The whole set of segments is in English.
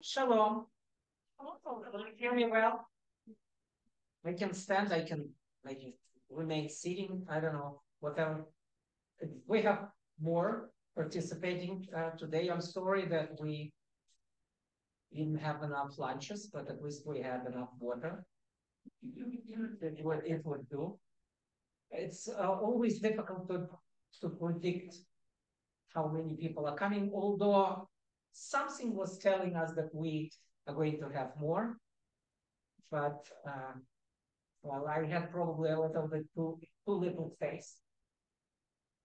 Shalom. Can you hear me well? I can stand, I can like remain sitting, I don't know, whatever. We have more participating uh, today. I'm sorry that we didn't have enough lunches, but at least we had enough water. It would, it would do. It's uh, always difficult to, to predict how many people are coming, although something was telling us that we are going to have more. But uh, well, I had probably a little bit too, too little faith.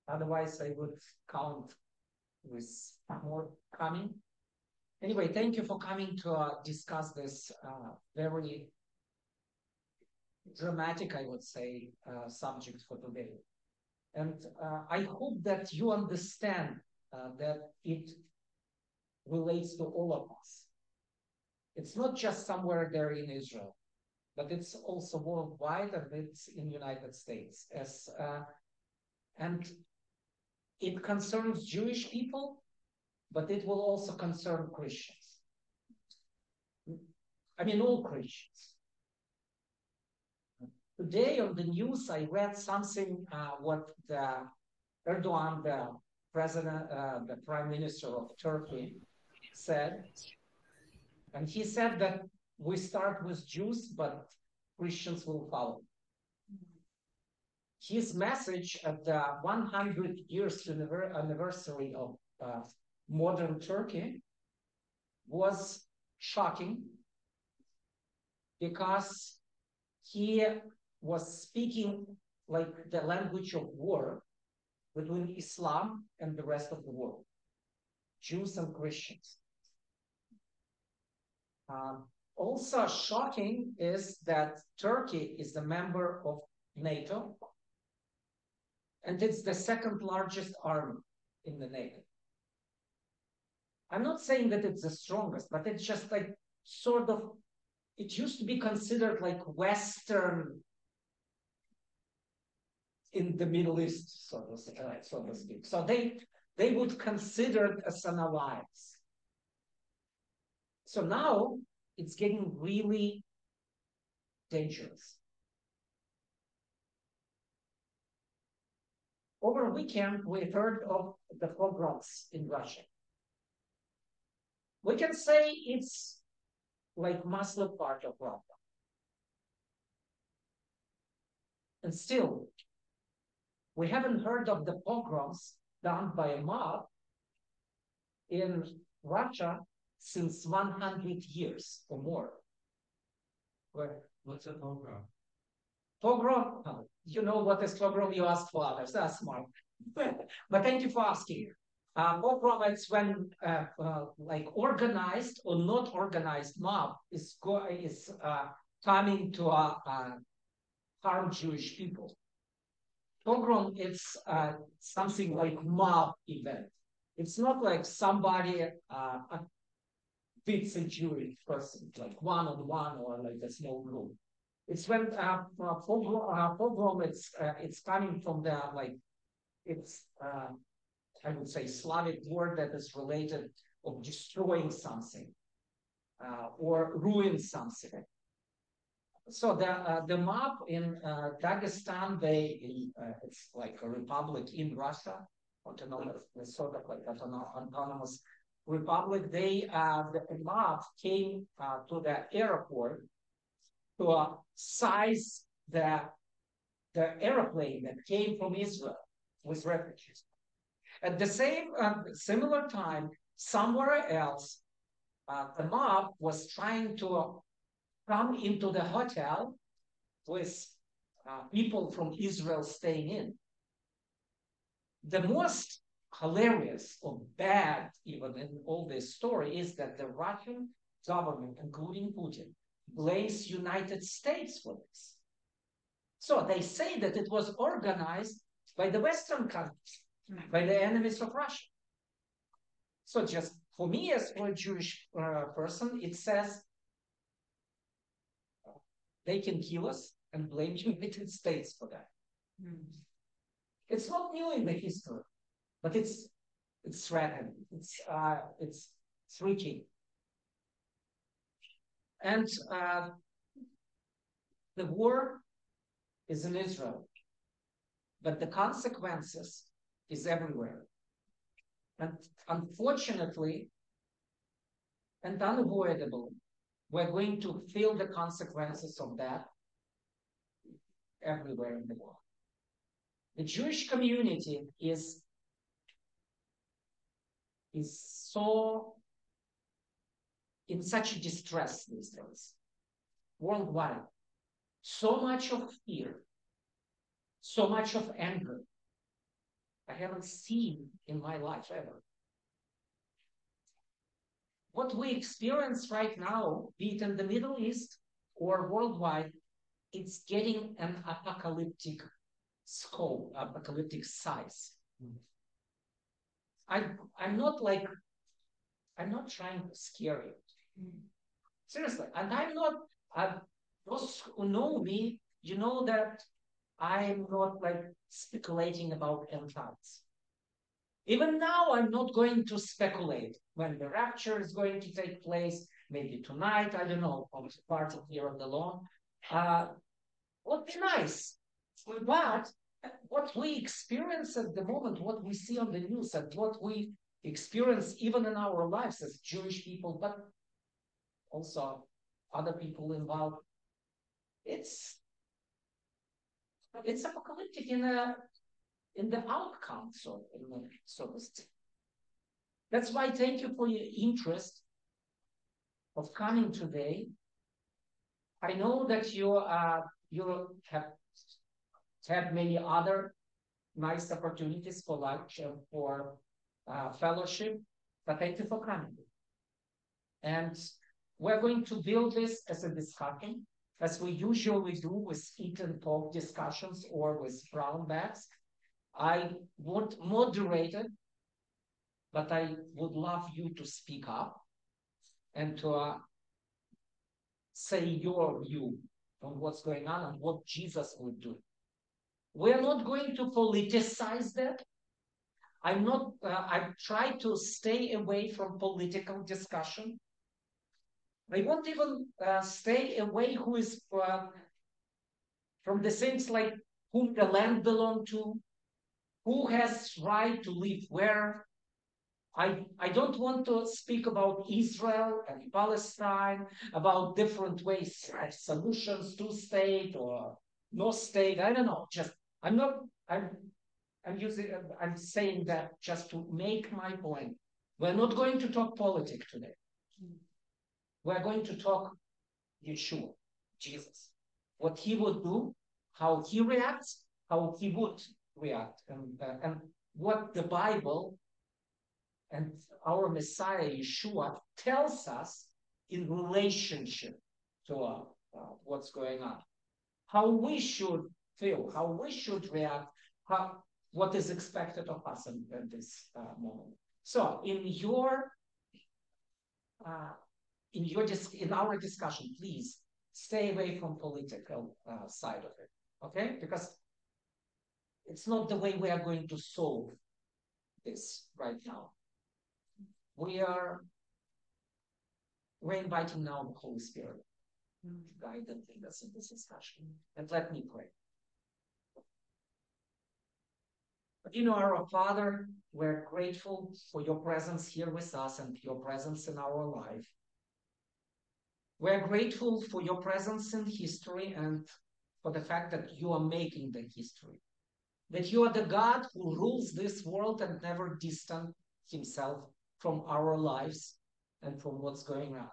Otherwise, I would count with more coming. Anyway, thank you for coming to uh, discuss this uh, very dramatic, I would say, uh, subject for today. And uh, I hope that you understand uh, that it relates to all of us. It's not just somewhere there in Israel, but it's also worldwide and it's in United States. As uh, and it concerns Jewish people, but it will also concern Christians. I mean, all Christians. Today on the news, I read something uh, what the Erdogan, the president, uh, the prime minister of Turkey, said. And he said that we start with Jews, but Christians will follow. His message at the 100 years anniversary of uh, modern Turkey was shocking because he was speaking like the language of war between Islam and the rest of the world, Jews and Christians. Um, also shocking is that Turkey is a member of NATO, and it's the second largest army in the NATO. I'm not saying that it's the strongest, but it's just like sort of, it used to be considered like Western in the Middle East, so to, uh, speak. So they they would consider it as an alliance. So now it's getting really dangerous. Over a weekend, we heard of the pogroms in Russia. We can say it's like Muslim part of Russia. And still, we haven't heard of the pogroms done by a mob in Russia since 100 years or more. Where? What's a pogrom? Pogrom, oh, you know what is pogrom, you ask for others, that's smart. but, but thank you for asking. Uh, pogrom is when uh, uh, like organized or not organized mob is, go is uh, coming to uh, uh, harm Jewish people. Pogrom is uh, something like mob event. It's not like somebody, uh, beats a Jewish person, like one on one or like a small group. It's when uh, pogrom, uh, pogrom it's uh, it's coming from the like it's uh, I would say Slavic word that is related of destroying something uh, or ruin something. So the uh, the mob in uh, Dagestan, they uh, it's like a republic in Russia, autonomous, sort of like autonomous republic, they uh, the mob came uh, to the airport to uh, size the the airplane that came from Israel with refugees. At the same uh, similar time, somewhere else, uh, the mob was trying to come into the hotel with uh, people from Israel staying in. The most hilarious or bad even in all this story is that the Russian government, including Putin, blames United States for this. So they say that it was organized by the Western countries, by the enemies of Russia. So just for me as a Jewish uh, person, it says they can kill us and blame United States for that. Mm. It's not new in the history but it's it's threatened. It's uh, it's tricky. And uh, the war is in Israel, but the consequences is everywhere. And unfortunately, and unavoidable, we're going to feel the consequences of that everywhere in the world. The Jewish community is, is so in such distress these days, worldwide. So much of fear, so much of anger. I haven't seen in my life ever. What we experience right now, be it in the Middle East or worldwide, it's getting an apocalyptic scope, apocalyptic size. Mm-hmm. I I'm not like I'm not trying to scare you. Seriously, and I'm not. I, those who know me, you know that I'm not like speculating about end times. Even now, I'm not going to speculate when the rapture is going to take place. Maybe tonight, I don't know, on part of here of the lawn. Uh, would be nice, but what we experience at the moment, what we see on the news, and what we experience even in our lives as Jewish people, but also other people involved, it's it's apocalyptic in a in the outcome, so in the, so. That's why thank you for your interest of coming today. I know that you are you have had many other nice opportunities for lunch and for uh, fellowship, but thank you for coming. And we're going to build this as a discussion, as we usually do with eat and talk discussions or with brown bags. I would moderate it, but I would love you to speak up and to uh, say your view on what's going on and what Jesus would do. We're not going to politicize that. I'm not, uh, I try to stay away from political discussion. I won't even uh, stay away who is uh, from the things like whom the land belong to, who has right to live where. I, I don't want to speak about Israel and Palestine, about different ways solutions to state or no state. I don't know. Just I'm not. I'm. I'm using. I'm saying that just to make my point. We're not going to talk politics today. We're going to talk Yeshua, Jesus, what he would do, how he reacts, how he would react, and uh, and what the Bible and our Messiah Yeshua tells us in relationship to uh, uh, what's going on, how we should feel, how we should react, how what is expected of us in, in this uh, moment. So, in your uh, in your in our discussion, please stay away from political uh, side of it, okay? Because it's not the way we are going to solve this right now we are we're inviting now the Holy Spirit to guide and lead us in this discussion. And let me pray. But you know, our Father, we're grateful for your presence here with us and your presence in our life. We're grateful for your presence in history and for the fact that you are making the history. That you are the God who rules this world and never distant himself from our lives and from what's going on.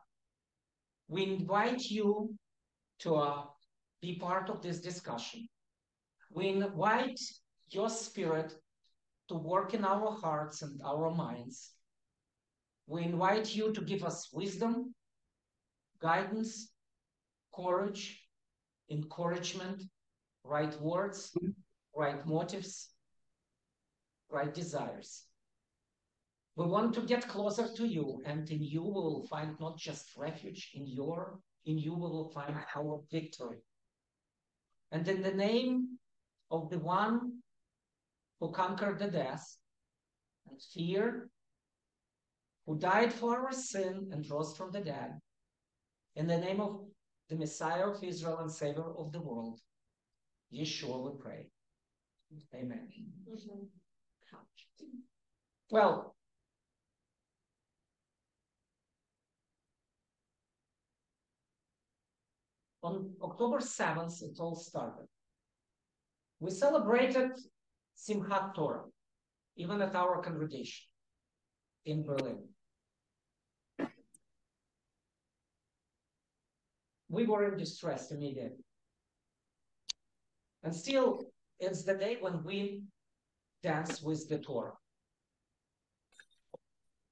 We invite you to uh, be part of this discussion. We invite your spirit to work in our hearts and our minds. We invite you to give us wisdom, guidance, courage, encouragement, right words, right motives, right desires. We want to get closer to you, and in you we will find not just refuge, in your in you we will find our victory. And in the name of the one who conquered the death and fear, who died for our sin and rose from the dead, In the name of the Messiah of Israel and Savior of the world, Yeshua, we pray. Amen. Mm-hmm. Well, on October 7th, it all started. We celebrated Simchat Torah, even at our congregation in Berlin. We were in distress immediately. And still, it's the day when we dance with the Torah.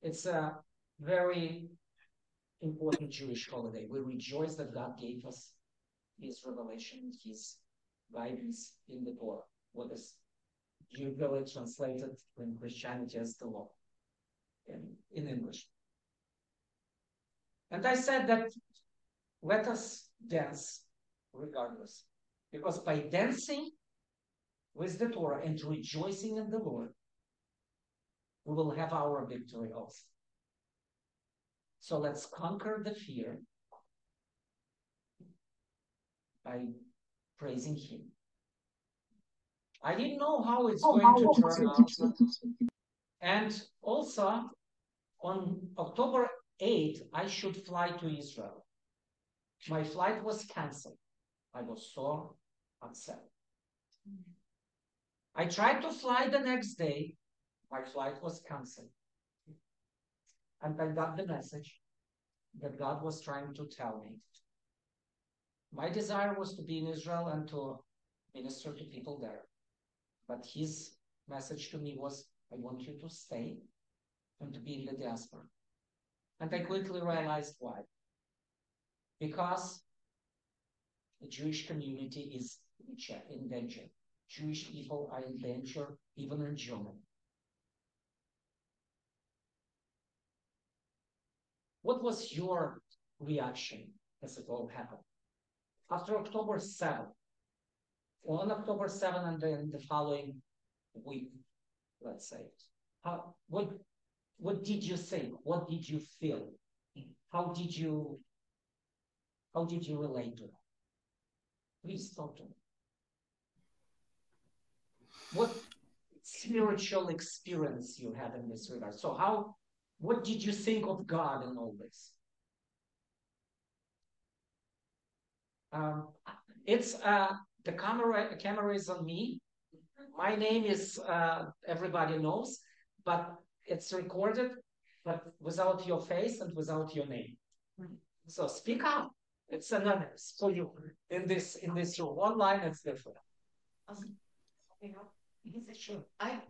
It's a very important Jewish holiday. We rejoice that God gave us His revelation, His guidance in the Torah, what is usually translated in Christianity as the law in, in English. And I said that let us dance regardless, because by dancing with the Torah and rejoicing in the Lord, we will have our victory also. So let's conquer the fear by praising Him. I didn't know how it's oh, going to turn out. And also, on October 8th, I should fly to Israel. My flight was canceled. I was so upset. I tried to fly the next day. My flight was canceled. And I got the message that God was trying to tell me. My desire was to be in Israel and to minister to people there. But his message to me was, I want you to stay and to be in the diaspora. And I quickly realized why. Because the Jewish community is in danger. Jewish people are in danger, even in Germany. What was your reaction as it all happened? After October 7th, on October 7th and then the following week, let's say, how, what, what did you think? What did you feel? How did you, how did you relate to that? Please talk to me. What spiritual experience you had in this regard? So how, what did you think of God in all this? Um, it's uh, the camera. Camera is on me. My name is uh, everybody knows, but it's recorded, but without your face and without your name. So speak up. It's anonymous for you in this in this room. Online, it's different. Awesome. Sure. I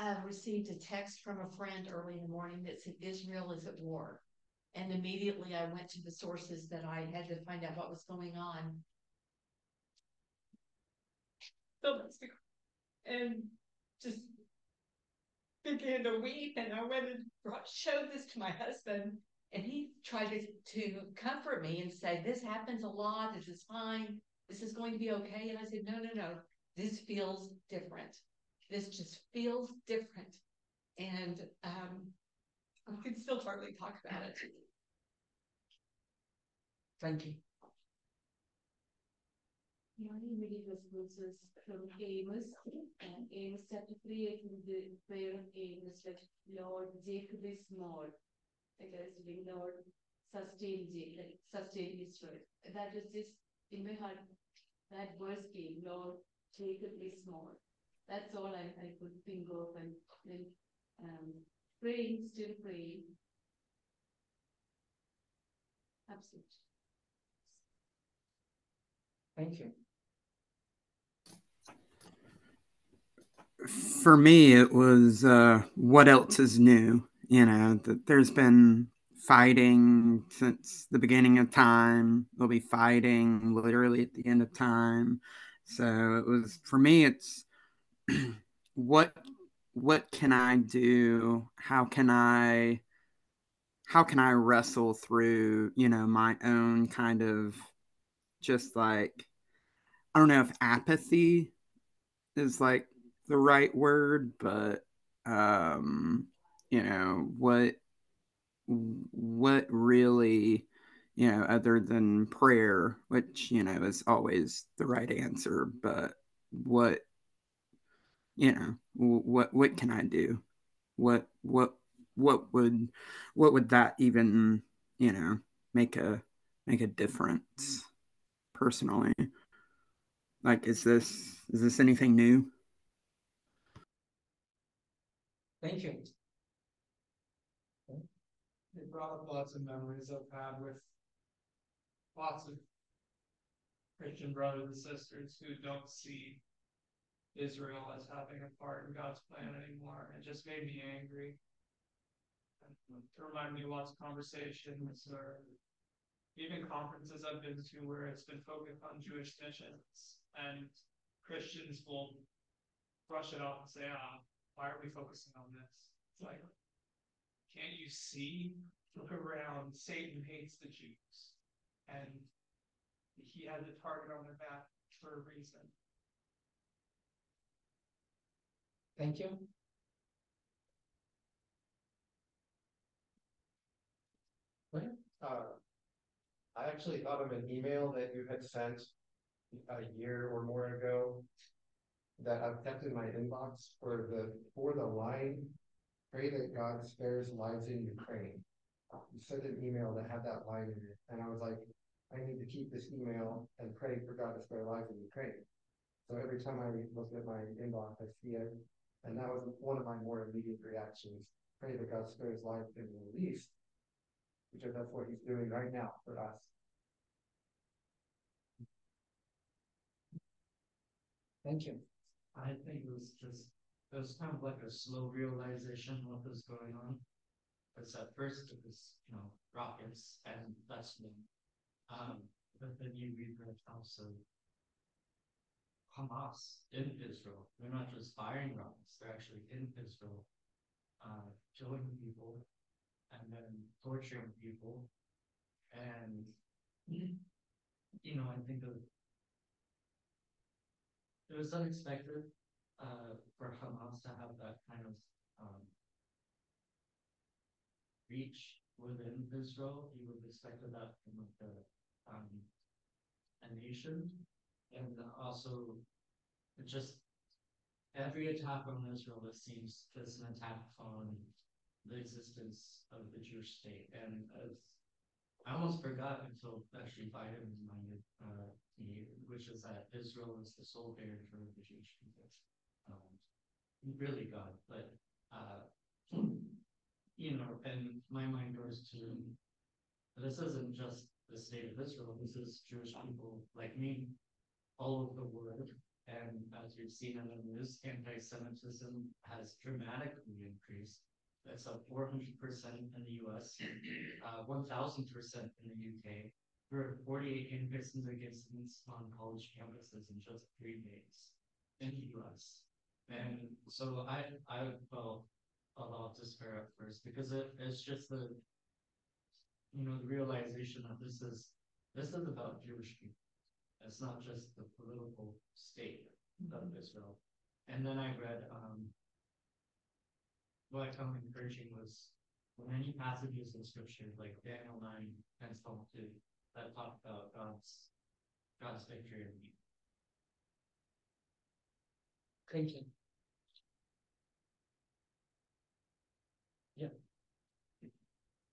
uh, received a text from a friend early in the morning that said Israel is at war. And immediately I went to the sources that I had to find out what was going on. And just began to weep. And I went and brought, showed this to my husband. And he tried to, to comfort me and say, This happens a lot. This is fine. This is going to be okay. And I said, No, no, no. This feels different. This just feels different. And um, I can still hardly talk about it. Thank you. Morning reading responses from Amos and Amos chapter 3 in the prayer of Amos that Lord Jacob is more. Like I was Lord sustain Jacob, like sustain Israel. That was just in my heart. That verse came, Lord Jacob is more. That's all I, I could think of and then um, praying, still praying. Absolutely. Thank you. For me, it was uh, what else is new? You know, that there's been fighting since the beginning of time. They'll be fighting literally at the end of time. So it was for me. It's what what can I do? How can I how can I wrestle through, you know, my own kind of just like I don't know if apathy is like the right word, but um, you know, what what really you know, other than prayer, which, you know, is always the right answer, but what, you know, what, what can I do? What, what, what would, what would that even, you know, make a, make a difference personally? Like, is this, is this anything new? Thank you. It brought up lots of memories I've had with lots of Christian brothers and sisters who don't see Israel as having a part in God's plan anymore. It just made me angry. It reminded me of lots of conversations or even conferences I've been to where it's been focused on Jewish missions and Christians will brush it off and say, ah, why are we focusing on this? It's like, can't you see? Look around. Satan hates the Jews. And he has a target on their back for a reason. Thank you. Uh, I actually thought of an email that you had sent a year or more ago that I've kept in my inbox for the, for the line, pray that God spares lives in Ukraine. You sent an email that had that line in it, and I was like, I need to keep this email and pray for God to spare lives in Ukraine. So every time I look at my inbox, I see it, and that was one of my more immediate reactions. Pray that God spares lives in the Middle East, because that's what He's doing right now for us. Thank you. I think it was just, it was kind of like a slow realization of what was going on. Because at first it was, you know, rockets and me. Um, but then you accounts of Hamas in Israel. They're not just firing rockets, they're actually in Israel, uh, killing people and then torturing people. And, you know, I think of it was unexpected uh, for Hamas to have that kind of um, reach within Israel. You would have expected that from like a, um, a nation, and also just every attack on Israel it seems is an attack on the existence of the Jewish state, and as I almost forgot until actually Biden reminded uh, me, which is that Israel is the sole guarantor of the Jewish people. Um, really God, but uh, you know, and my mind goes to this isn't just the state of Israel. This is Jewish people like me all over the world. And as we've seen in the news, anti-Semitism has dramatically increased. That's up 400% in the US, uh, 1000% in the UK. There are 48 in-person against on college campuses in just three days in the US. And so I, I felt a lot despair at first because it, it's just the, you know, the realization that this is, this is about Jewish people. It's not just the political state of Israel. And then I read, um, what I found encouraging was many passages in scripture, like Daniel 9 and Psalm 2, that talk about God's God's victory in me. Thank you.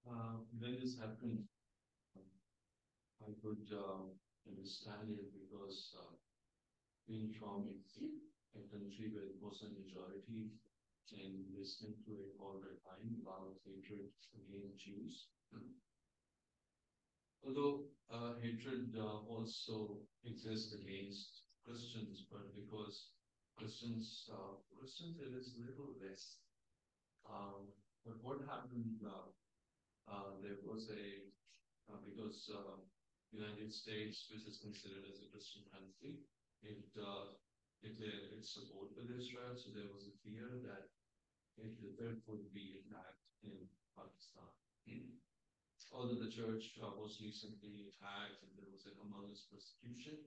Uh, when this happened, I could uh, understand it because uh, being from a country with it was majority and listen to it all the time about hatred against Jews. Although uh, hatred uh, also exists against Christians, but because Christians, uh, Christians it is little less. Um, but what happened? Uh, uh, there was a uh, because United States, which is considered as a Christian country, it its support with Israel. So there was a fear that Hitler would be attacked in Pakistan. Although the church uh, was recently attacked and there was a Hamas persecution.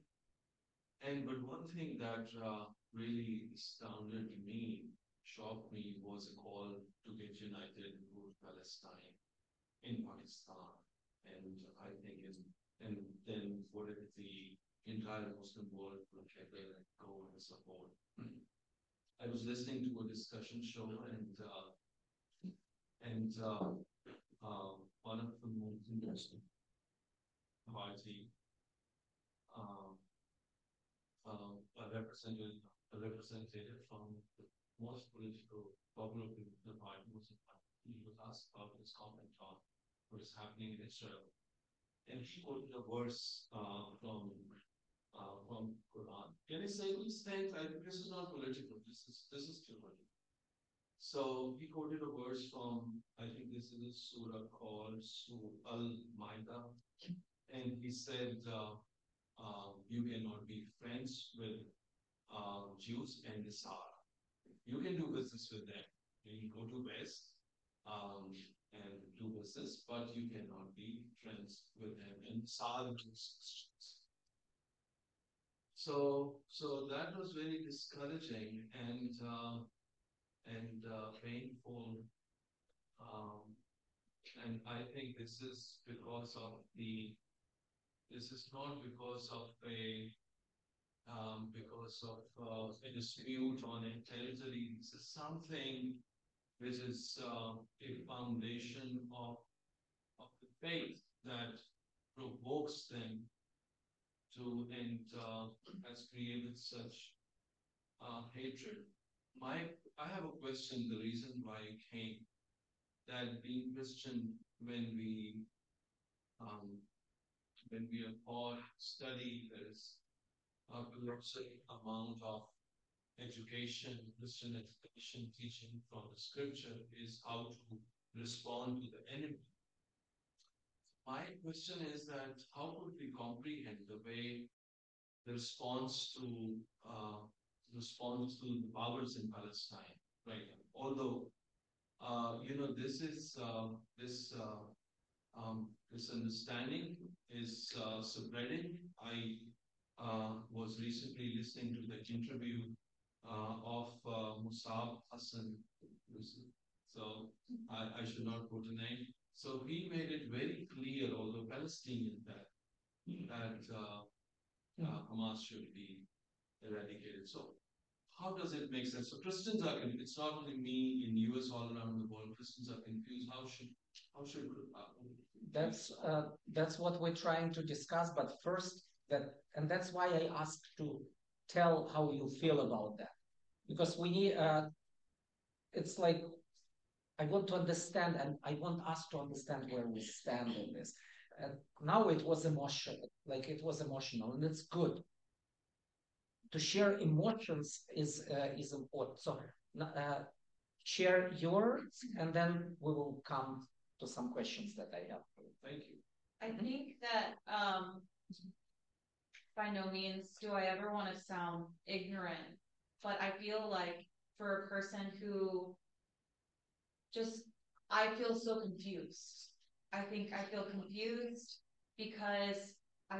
And but one thing that uh, really astounded me, shocked me, was a call to get united with Palestine in Pakistan. And I think it's entire Muslim world would get there and go and support. I was listening to a discussion show and uh, and uh, uh, one of the most interesting party um, a representative a representative from the most political popular political party was he was asked about his comment on what is happening in Israel. And he quoted a verse uh, from uh, from Quran. Can I say these things? I think this is not political. This is this is theological. So he quoted a verse from I think this is a surah called Surah Al Maida, and he said, uh, uh, "You cannot be friends with uh, Jews and Nasara. You can do business with them. You go to West." Um, and do business, but you cannot be friends with them and solve Christians. So, so that was very discouraging and uh, and uh, painful. Um, and I think this is because of the. This is not because of a. Um, because of uh, a dispute on territory. This is something which is uh, a foundation of, of the faith that provokes them to and uh, has created such uh, hatred. My, I have a question. The reason why I came that being Christian, when we um, when we are taught study, there is a colossal amount of education, Christian education, teaching from the scripture is how to respond to the enemy. My question is that how could we comprehend the way the response to uh, response to the powers in Palestine, right? Although uh, you know this is uh, this uh, um, this understanding is uh, spreading. I uh, was recently listening to the interview of uh, Musab Hassan So I, I should not quote a name. So he made it very clear, although Palestinian, that that uh, uh, Hamas should be eradicated. So how does it make sense? So Christians are confused. It's not only me in US, all around the world. Christians are confused. How should how should uh, that's uh, that's what we're trying to discuss. But first, that and that's why I asked to tell how you feel about that because we need uh, it's like I want to understand and I want us to understand where we stand in this. And now it was emotional, like it was emotional, and it's good. To share emotions is uh, is important. So uh, share yours, and then we will come to some questions that I have. Thank you. I think that um, by no means do I ever want to sound ignorant but I feel like for a person who just, I feel so confused. I think I feel confused because I,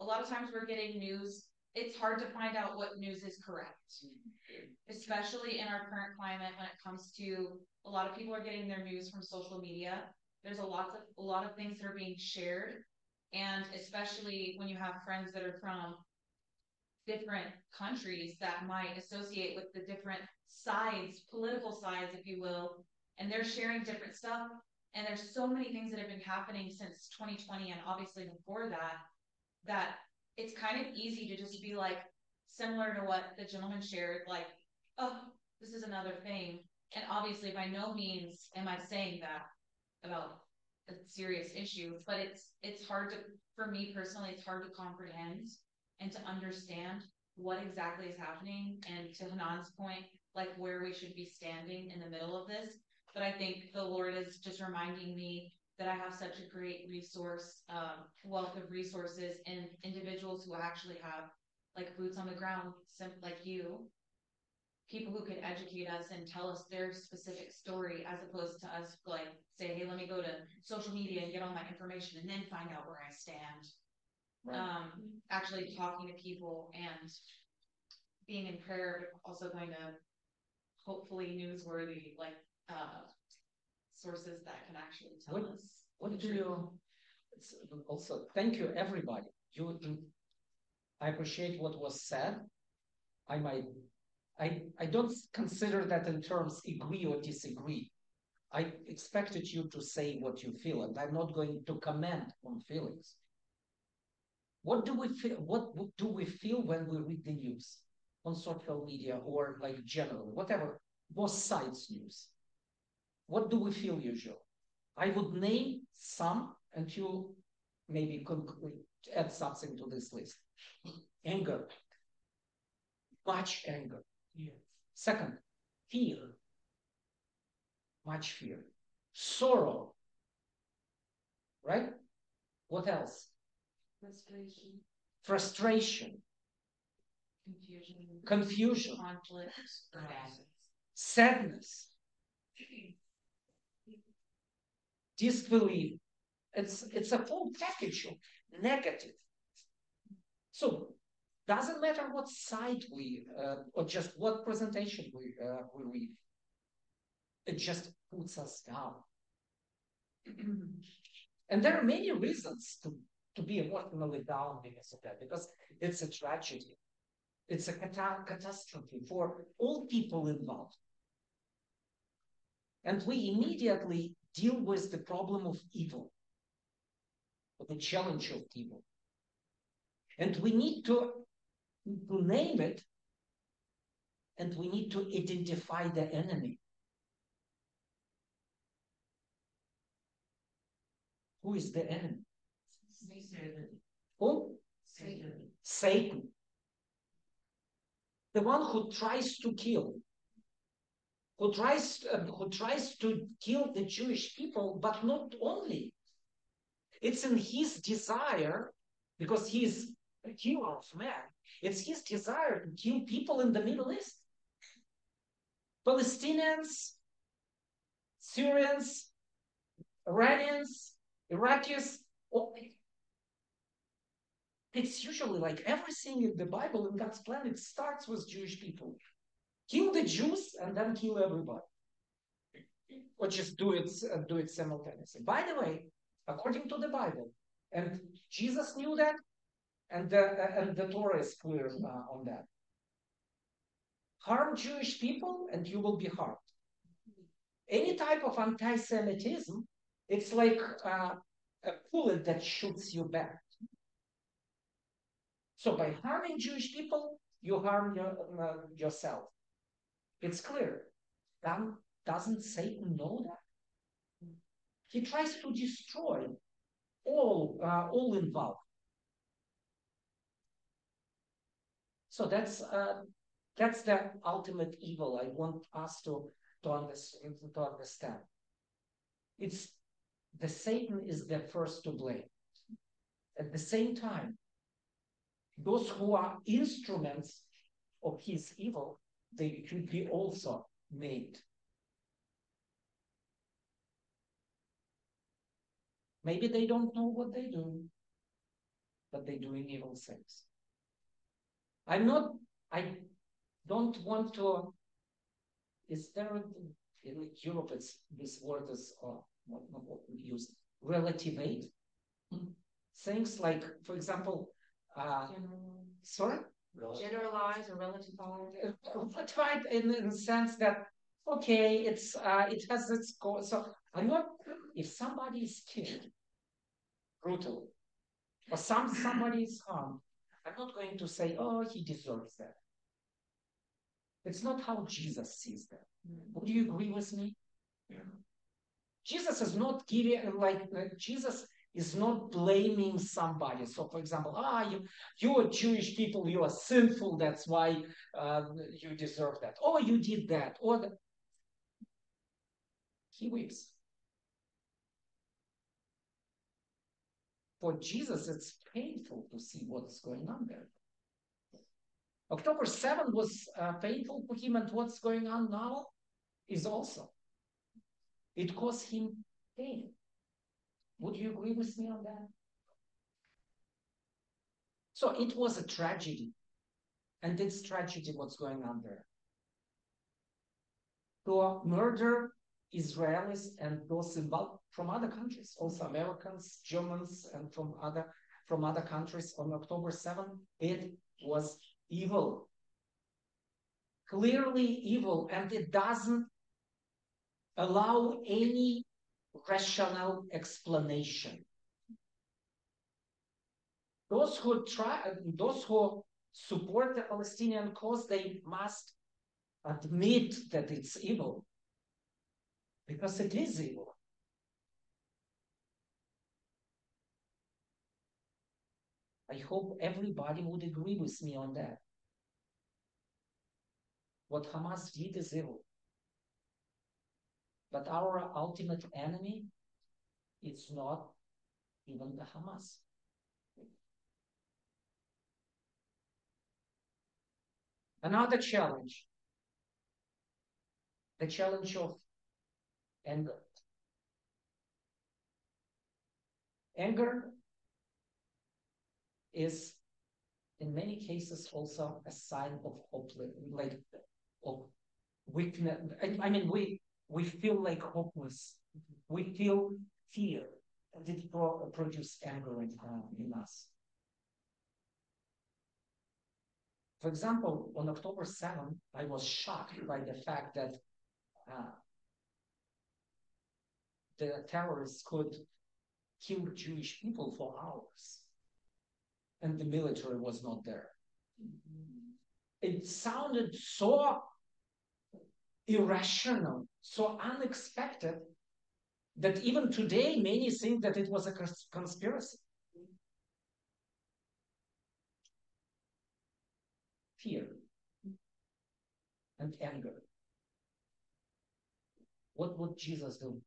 a lot of times we're getting news. It's hard to find out what news is correct, mm-hmm. especially in our current climate when it comes to a lot of people are getting their news from social media. There's a lot of a lot of things that are being shared, and especially when you have friends that are from different countries that might associate with the different sides, political sides, if you will, and they're sharing different stuff. And there's so many things that have been happening since 2020 and obviously before that, that it's kind of easy to just be like, similar to what the gentleman shared, like, oh, this is another thing. And obviously, by no means am I saying that about a serious issue, but it's it's hard to for me personally, it's hard to comprehend and to understand what exactly is happening and to Hanan's point, like where we should be standing in the middle of this. But I think the Lord is just reminding me that I have such a great resource, um, wealth of resources and individuals who actually have like boots on the ground, like you, people who can educate us and tell us their specific story as opposed to us like say, hey, let me go to social media and get all my information and then find out where I stand right. um, actually talking to people and being in prayer, also going to hopefully newsworthy like uh, sources that can actually tell what, us. What do you? Also, thank you everybody. You I appreciate what was said. I might, I, I don't consider that in terms agree or disagree. I expected you to say what you feel, and I'm not going to comment on feelings. What do we feel? What do we feel when we read the news on social media or like generally, whatever, both sides news? What do we feel usually? I would name some, and you maybe could add something to this list. Anger, much anger. Second, fear, much fear. Sorrow, right? What else? Frustration, Frustration, Confusion. confusion, Conflict. sadness, disbelief. It's it's a full package of negative. So doesn't matter what side we uh, or just what presentation we uh, we read. It just puts us down. and there are many reasons to to be emotionally down because of that, because it's a tragedy. It's a cata- catastrophe for all people involved. And we immediately deal with the problem of evil, or the challenge of evil. And we need to, to name it, and we need to identify the enemy. Who is the enemy? Who? Satan. Satan. The one who tries to kill, who tries uh, who tries to kill the Jewish people, but not only. It's in his desire, because he's a killer of man. It's his desire to kill people in the Middle East, Palestinians, Syrians, Iranians, Iraqis. It's usually like everything in the Bible in God's plan, it starts with Jewish people. Kill the Jews and then kill everybody. Or just do it uh, do it simultaneously. By the way, according to the Bible, and Jesus knew that, and the uh, and the Torah is clear uh, on that. Harm Jewish people, and you will be harmed. Any type of anti-Semitism, it's like uh, a bullet that shoots you back. So by harming Jewish people, you harm your, uh, yourself. It's clear. Then doesn't Satan know that? He tries to destroy all uh, all involved. So that's uh, that's the ultimate evil. I want us to to. To understand. It's the Satan is the first to blame. At the same time, those who are instruments of his evil, they should be also made. Maybe they don't know what they do, but they're doing evil things. I'm not, I don't want to, is there, in Europe, it's, this word is, uh, used, relativate. Things like, for example, uh, sorry? Generalize or relativize. Relativate in, in the sense that, okay, it's, uh, it has its go, so I'm not, if somebody is killed brutally, or some, somebody is harmed, I'm not going to say, oh, he deserves that. It's not how Jesus sees that. Would you agree with me? Jesus is not giving, like, like Jesus is not blaming somebody. So, for example, ah, you, you are Jewish people, you are sinful, that's why um, you deserve that. Or you did that. Or he weeps. For Jesus, it's painful to see what's going on there. October 7 was uh, painful for him, and what's going on now is also. It caused him pain. Would you agree with me on that? So it was a tragedy. And it's tragedy what's going on there. To murder Israelis and those involved from other countries, also Americans, Germans, and from other from other countries on October 7th, it was evil. Clearly evil, and it doesn't allow any rational explanation. Those who try, those who support the Palestinian cause, they must admit that it's evil because it is evil. I hope everybody would agree with me on that. What Hamas did is evil. But our ultimate enemy is not even the Hamas. Another challenge the challenge of anger. Anger is in many cases also a sign of hopeless, like of weakness. I mean, we we feel like hopeless. We feel fear, and it pro- produce anger in, uh, in us. For example, on October 7th, I was shocked by the fact that uh, the terrorists could kill Jewish people for hours, and the military was not there. It sounded so irrational, so unexpected, that even today many think that it was a conspiracy. Fear and anger. What would Jesus do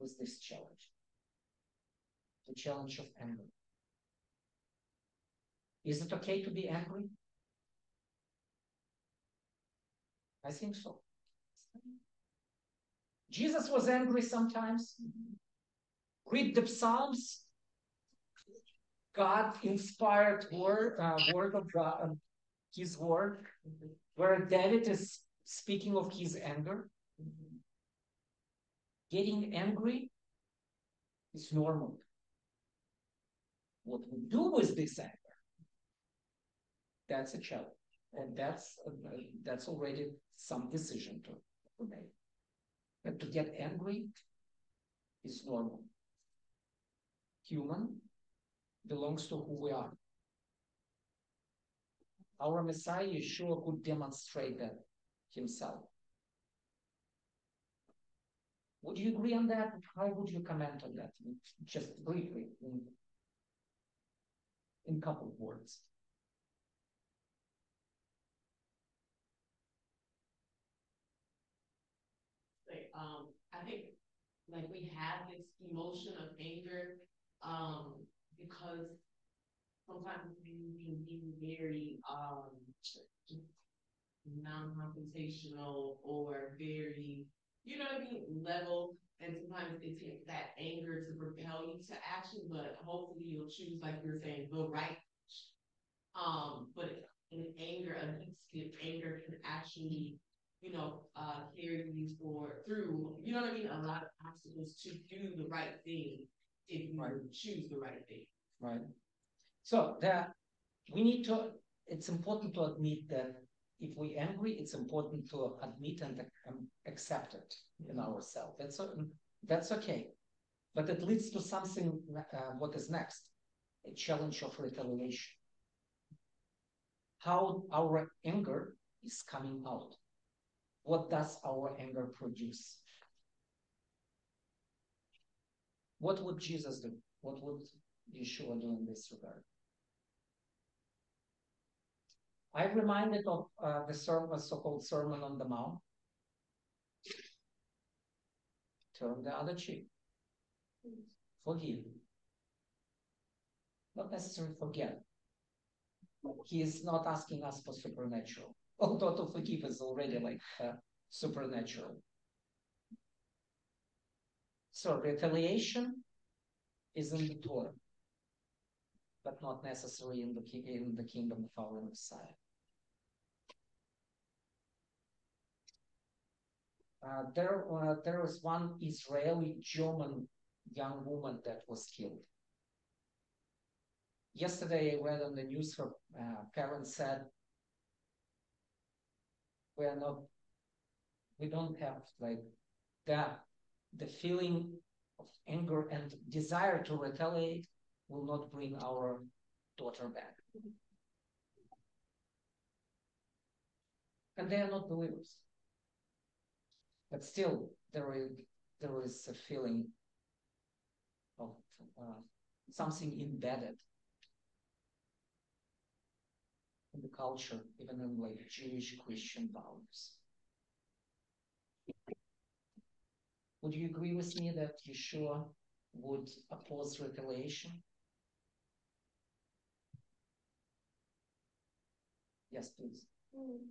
with this challenge? The challenge of anger. Is it okay to be angry? I think so. Jesus was angry sometimes. Read the Psalms. God inspired word, uh, word of God, His word, where David is speaking of his anger. Getting angry is normal. What we do with this anger, that's a challenge. And that's uh, that's already some decision to, to make. But to get angry is normal. Human belongs to who we are. Our Messiah Yeshua could demonstrate that himself. Would you agree on that? How would you comment on that? Just briefly, in, in couple of words. Like, um, I think like we have this emotion of anger, um, because sometimes we can be very um non-confrontational or very you know what I mean, level. And sometimes it takes that anger to propel you to action, but hopefully you'll choose, like you're saying, the right. Um, but in anger, a deep anger can actually, you know, uh, carry you for through, you know what I mean, a lot of obstacles to do the right thing if you right. choose the right thing. Right. So that we need to. It's important to admit that if we're angry, it's important to admit and um, accept it in ourselves. That's that's okay, but it leads to something. Uh, what is next? A challenge of retaliation. How our anger is coming out. What does our anger produce? What would Jesus do? What would Yeshua do in this regard? I'm reminded of uh, the sermon, so-called Sermon on the Mount. Turn the other cheek. Forgive. Not necessarily forget. He is not asking us for supernatural. Although to forgive is already like uh, supernatural. So retaliation is in the Torah, but not necessarily in the in the kingdom of our Messiah. Uh, there, uh, there was one Israeli German young woman that was killed. yesterday I read on the news her uh, parents said we are not we don't have like that the feeling of anger and desire to retaliate will not bring our daughter back. And they are not believers. But still there is there is a feeling of uh, something embedded in the culture, even in like Jewish Christian values. Would you agree with me that Yeshua would oppose retaliation? Yes, please. Hmm.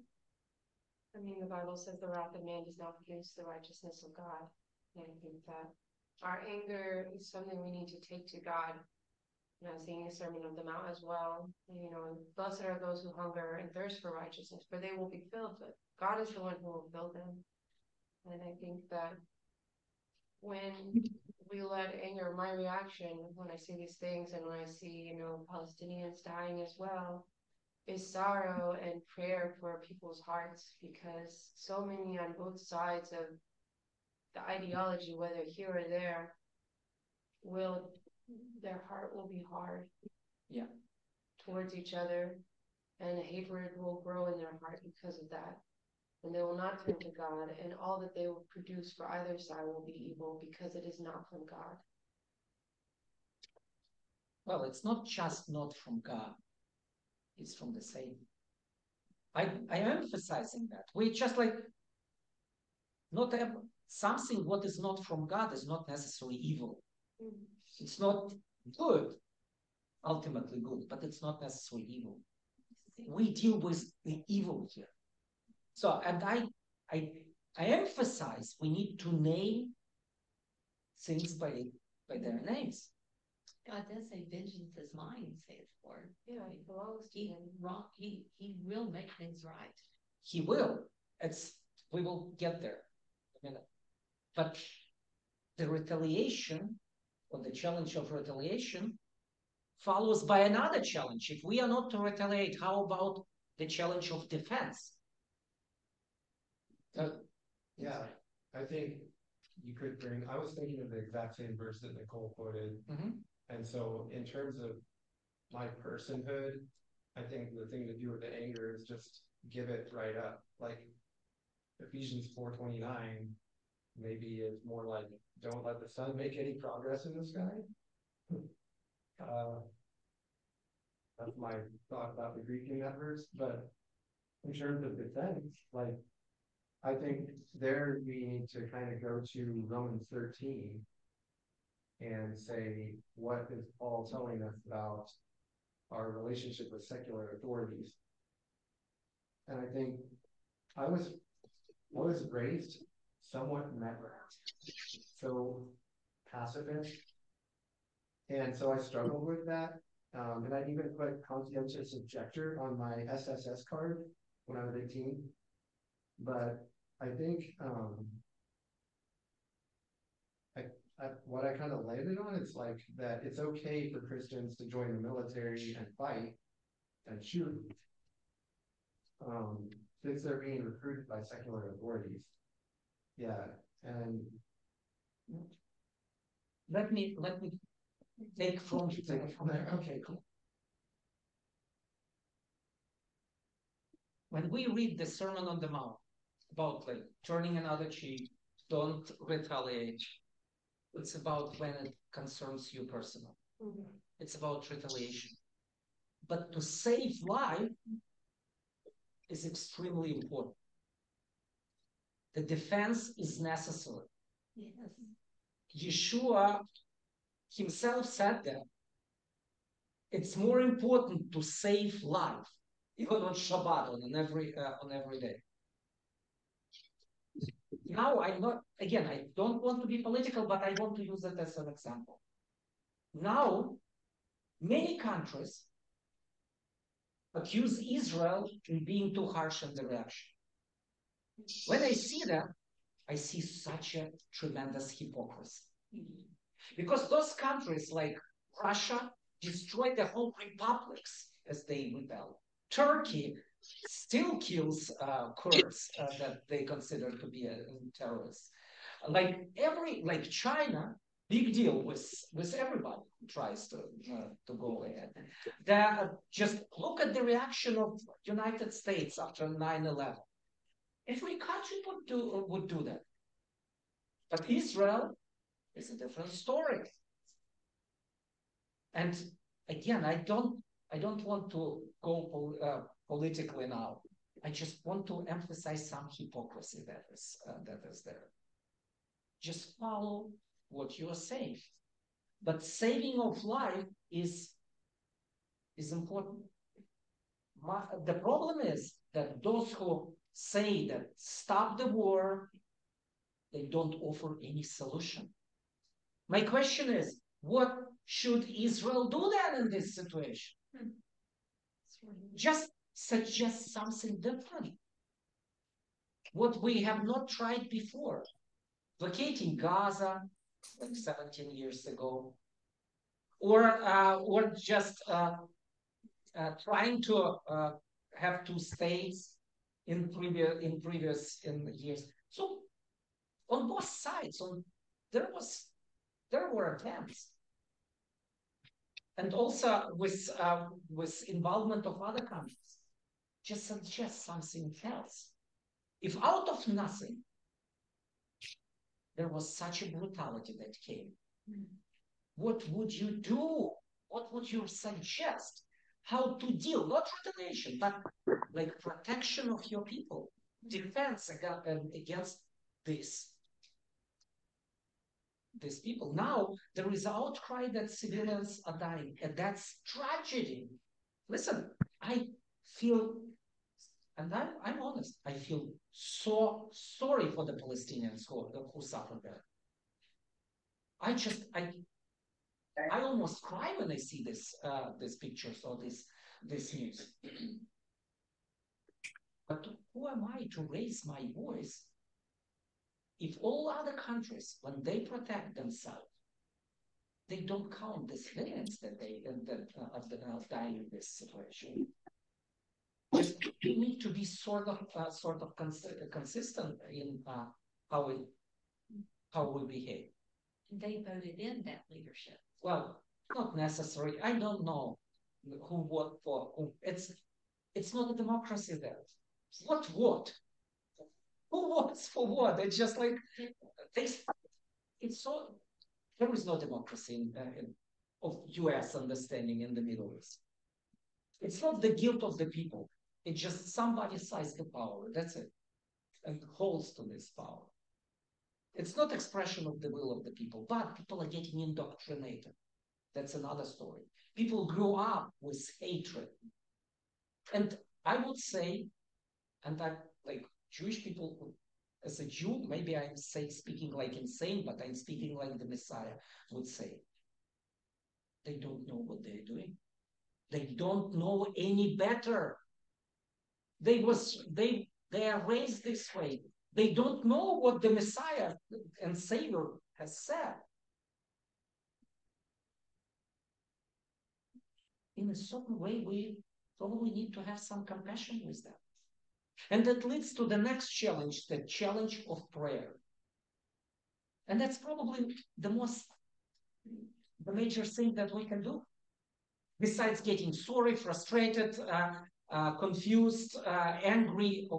I mean, the Bible says the wrath of man does not produce the righteousness of God. And I think that our anger is something we need to take to God. I was seeing the Sermon of the Mount as well. You know, blessed are those who hunger and thirst for righteousness, for they will be filled. But God is the one who will fill them. And I think that when we let anger, my reaction when I see these things and when I see, you know, Palestinians dying as well, is sorrow and prayer for people's hearts because so many on both sides of the ideology, whether here or there, will their heart will be hard. Yeah. Towards each other, and hatred will grow in their heart because of that. And they will not turn to God, and all that they will produce for either side will be evil because it is not from God. Well, it's not just not from God, it's from the Satan. I, I am emphasizing that. We just like not have something what is not from God is not necessarily evil. Mm-hmm. It's not good, ultimately good, but it's not necessarily evil. We deal with the evil here. So, and I, I, I emphasize we need to name things by by their names. God does say vengeance is mine, saith the Lord. Yeah, it belongs to He him. wrong, he, he will make things right. He will. It's we will get there in a minute. But the retaliation or the challenge of retaliation follows by another challenge. If we are not to retaliate, how about the challenge of defense? Uh, Yeah, I think you could bring, I was thinking of the exact same verse that Nicole quoted. Mhm. And so in terms of my personhood, I think the thing to do with the anger is just give it right up. Like Ephesians four twenty nine, maybe it's more like, don't let the sun make any progress in the sky. Uh, That's my thought about the Greek in that verse, but in terms of defense, like I think there we need to kind of go to Romans thirteen. And say, what is Paul telling us about our relationship with secular authorities? And I think I was, I was raised somewhat never, so pacifist. And so I struggled with that. Um, and I even put conscientious objector on my SSS card when I was eighteen. But I think, um, I, I, what I kind of landed on is like that it's okay for Christians to join the military and fight and shoot. Um, since they're being recruited by secular authorities. Yeah, and let me let me take from Take it from there. Okay, cool. When we read the Sermon on the Mount about like turning another cheek, don't retaliate. It's about when it concerns you personally. Mm-hmm. It's about retaliation. But to save life is extremely important. The defense is necessary. Yes. Yeshua himself said that it's more important to save life, even on Shabbat, on every uh, on every day. Now I'm not again. I don't want to be political, but I want to use it as an example. Now, many countries accuse Israel in being too harsh in the reaction. When I see that, I see such a tremendous hypocrisy. Because those countries like Russia, destroy the whole republics as they rebel. Turkey still kills uh, Kurds uh, that they consider to be a terrorists. Like every, like China, big deal with with everybody who tries to uh, to go ahead. That just look at the reaction of United States after 9/11. Every country would do would do that, but Israel is a different story. And again, I don't I don't want to go uh, politically now. I just want to emphasize some hypocrisy that is uh, that is there. Just follow what you are saying. But saving of life is is important. My, the problem is that those who say that stop the war, they don't offer any solution. My question is, what should Israel do then in this situation? Just suggest something different. What we have not tried before. Vacating Gaza like 17 years ago. Or, uh, or just uh, uh, trying to uh, have two states in previous in previous in years. So on both sides, on there was there were attempts and also with uh, with involvement of other countries. Just suggest something else. If out of nothing there was such a brutality that came, mm. what would you do? What would you suggest? How to deal, not retaliation, but like protection of your people, defense um, against this these people. Now there is an outcry that civilians are dying, and that's tragedy. Listen, I feel, and I'm, I'm honest, I feel so sorry for the Palestinians who, who suffer there. I just, I, I almost cry when I see this, uh, pictures or this, this news. but who am I to raise my voice if all other countries, when they protect themselves, they don't count the civilians that they that uh, the uh, dying in this situation. Just we need to be sort of uh, sort of cons- consistent in uh, how we how we behave. They voted in that leadership. Well, not necessary. I don't know who voted for who. It's it's not a democracy there. What what? Who votes for what? It's just like they. It's so there is no democracy in, uh, in, of U.S. understanding in the Middle East. It's not the guilt of the people. It's just somebody seized the power. That's it, and holds to this power. It's not expression of the will of the people, but people are getting indoctrinated. That's another story. People grow up with hatred, and I would say, and I like Jewish people, as a Jew, maybe I'm say, speaking like insane, but I'm speaking like the Messiah would say. They don't know what they're doing. They don't know any better. They was they they are raised this way. They don't know what the Messiah and Savior has said. In a certain way, we probably need to have some compassion with them. And that leads to the next challenge, the challenge of prayer. And that's probably the most, the major thing that we can do. Besides getting sorry, frustrated, uh, uh, confused, uh, angry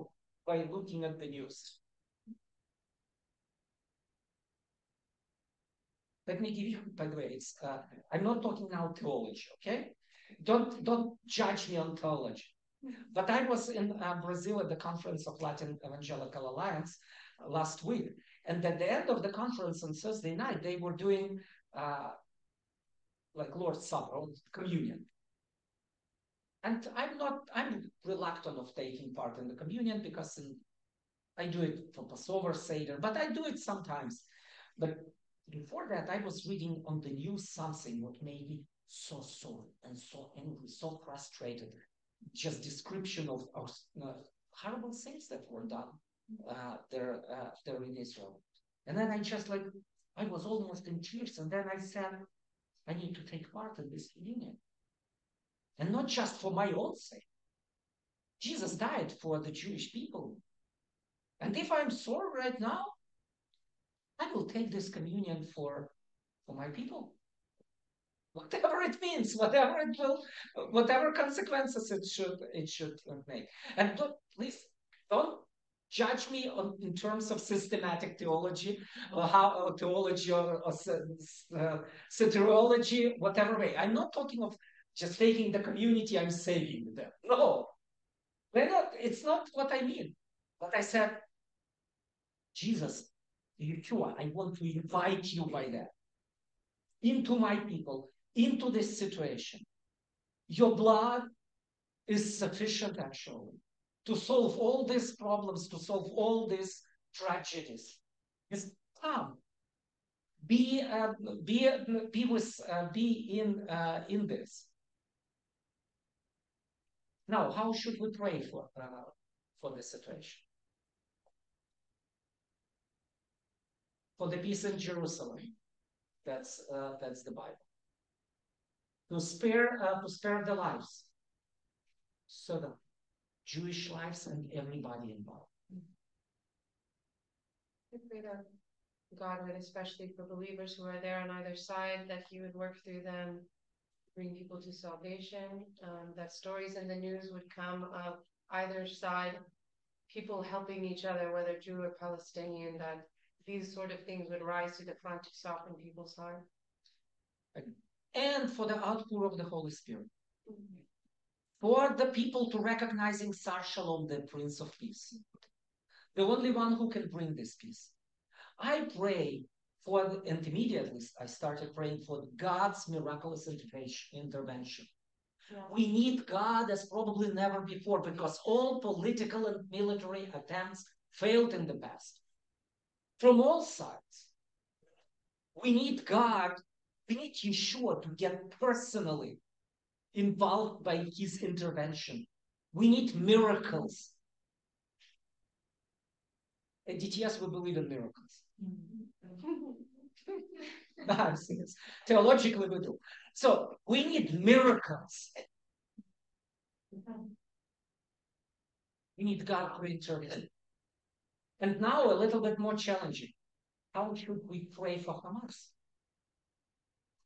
by looking at the news. Let me give you, by the way, it's, uh, I'm not talking now theology, okay? Don't don't judge me on theology. But I was in uh, Brazil at the conference of Latin Evangelical Alliance uh, last week. And at the end of the conference on Thursday night, they were doing uh, like Lord's Supper, communion. And I'm not, I'm reluctant of taking part in the communion because in, I do it for Passover, Seder, but I do it sometimes. But before that, I was reading on the news something what made me so sore and so angry, so frustrated just description of, of uh, horrible things that were done uh, there uh, there in Israel. And then I just like I was almost in tears, and then I said, I need to take part in this communion. And not just for my own sake. Jesus died for the Jewish people. And if I'm sore right now, I will take this communion for, for my people. Whatever it means, whatever it will, whatever consequences it should it should make. And don't, please don't judge me on, in terms of systematic theology or how or theology or, or uh, soteriology, whatever way. I'm not talking of just taking the community, I'm saving them. No, they're not, it's not what I mean. But I said, Jesus, Yeshua, I want to invite you by that into my people, into this situation. Your blood is sufficient actually to solve all these problems, to solve all these tragedies. Just come, be uh, be be with uh, be in uh, in this. Now, how should we pray for uh, for this situation? For the peace in Jerusalem. That's uh, that's the Bible. To spare uh, to spare the lives, so that Jewish lives and everybody involved. I pray that God would, especially for believers who are there on either side, that He would work through them, bring people to salvation. Um, that stories in the news would come of either side, people helping each other, whether Jew or Palestinian. That these sort of things would rise to the front to soften people's heart. And for the outpour of the Holy Spirit. Mm-hmm for the people to recognizing Sar Shalom, the Prince of Peace, the only one who can bring this peace. I pray for, the, and immediately I started praying for God's miraculous intervention. Yeah. We need God as probably never before because all political and military attempts failed in the past from all sides. We need God, we need Yeshua to get personally involved by his intervention. We need miracles. At DTS, we believe in miracles. Theologically, we do. So we need miracles. We need God to intervene. And now a little bit more challenging. How should we pray for Hamas?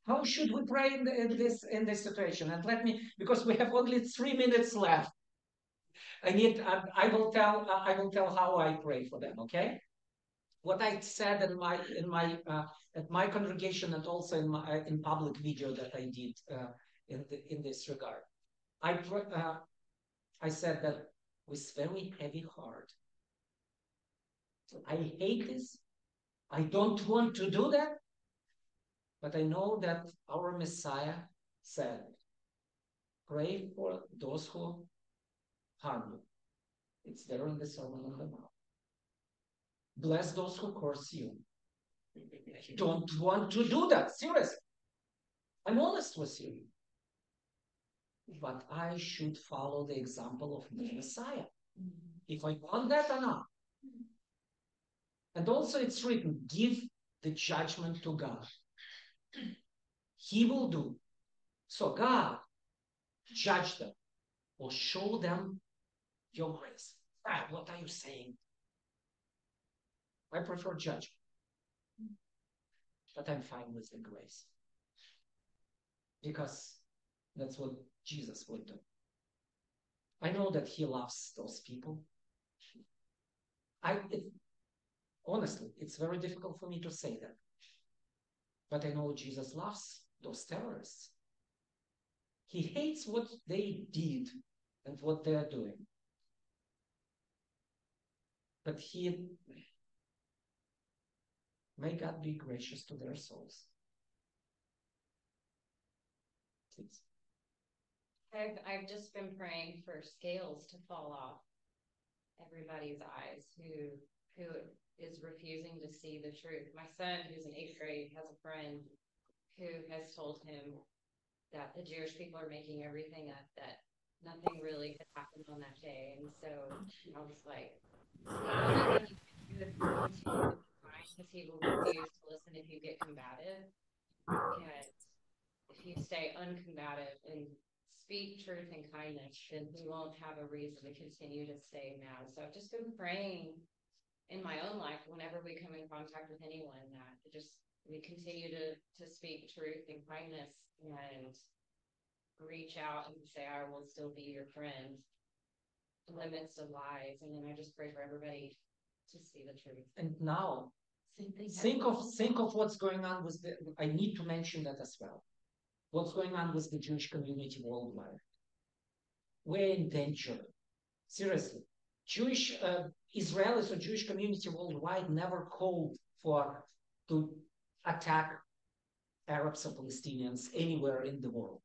How should we pray in, the, in, this in this situation? And let me, because we have only three minutes left. I need. I, I will tell. I will tell how I pray for them. Okay. What I said in my in my uh, at my congregation and also in my uh, in public video that I did uh, in the, in this regard. I uh, I said that with very heavy heart. I hate this. I don't want to do that. But I know that our Messiah said, pray for those who harm you. It's there in the Sermon on the Mount. Bless those who curse you. I don't want to do that, seriously. I'm honest with you. But I should follow the example of the Messiah. Mm-hmm. If I want that or not. And also it's written, give the judgment to God. He will do. So God judge them or show them your grace. Ah, what are you saying? I prefer judgment. But I'm fine with the grace. Because that's what Jesus would do. I know that he loves those people. I honestly, it's very difficult for me to say that. But I know Jesus loves those terrorists. He hates what they did and what they are doing. But he, may God be gracious to their souls. Please. I've, I've just been praying for scales to fall off everybody's eyes who who is refusing to see the truth. My son, who's in eighth grade, has a friend who has told him that the Jewish people are making everything up, that nothing really happened on that day. And so I was like, because he will refuse to listen if you get combative. And if you stay uncombative and speak truth and kindness, then he won't have a reason to continue to stay mad. So I've just been praying in my own life whenever we come in contact with anyone that just we continue to to speak truth and kindness and reach out and say I will still be your friend in the midst of lies. And then I just pray for everybody to see the truth. And now think of think of what's going on with the I need to mention that as well. What's going on with the Jewish community worldwide? We're in danger. Seriously. Jewish uh, Israelis or Jewish community worldwide never called for to attack Arabs or Palestinians anywhere in the world.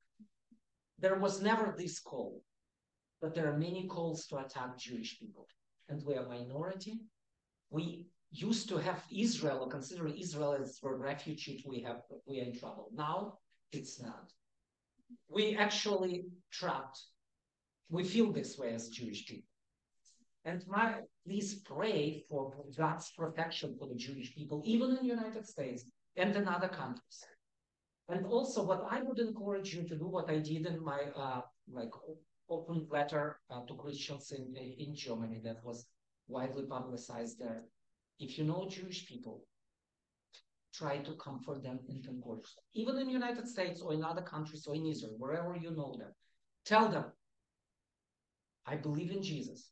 There was never this call, but there are many calls to attack Jewish people, and we are minority. We used to have Israel or consider Israel as a refuge. We have we are in trouble now. It's not. We actually trapped. We feel this way as Jewish people. And my, please pray for God's protection for the Jewish people, even in the United States and in other countries. And also, what I would encourage you to do, what I did in my uh, like open letter uh, to Christians in in Germany that was widely publicized there. If you know Jewish people, try to comfort them and encourage them. Even in the United States or in other countries or in Israel, wherever you know them, tell them, I believe in Jesus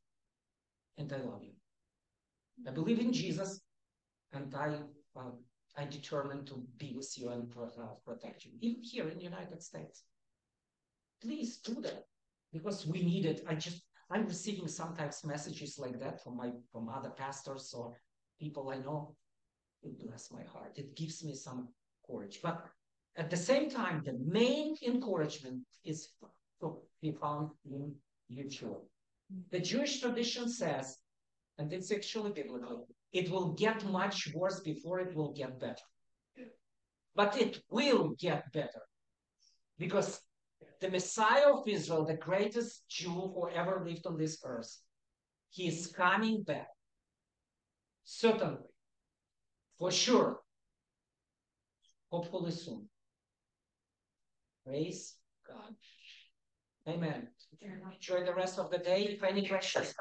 and I love you. I believe in Jesus and I uh, I determined to be with you and uh, protect you, even here in the United States. Please do that because we need it. I just I'm receiving sometimes messages like that from my from other pastors or people I know. It bless my heart. It gives me some courage. But at the same time, the main encouragement is to be found in Yeshua. The Jewish tradition says, and it's actually biblical, it will get much worse before it will get better. But it will get better because the Messiah of Israel, the greatest Jew who ever lived on this earth, he is coming back. Certainly. For sure. Hopefully soon. Praise God. Amen. Enjoy the rest of the day. If any questions,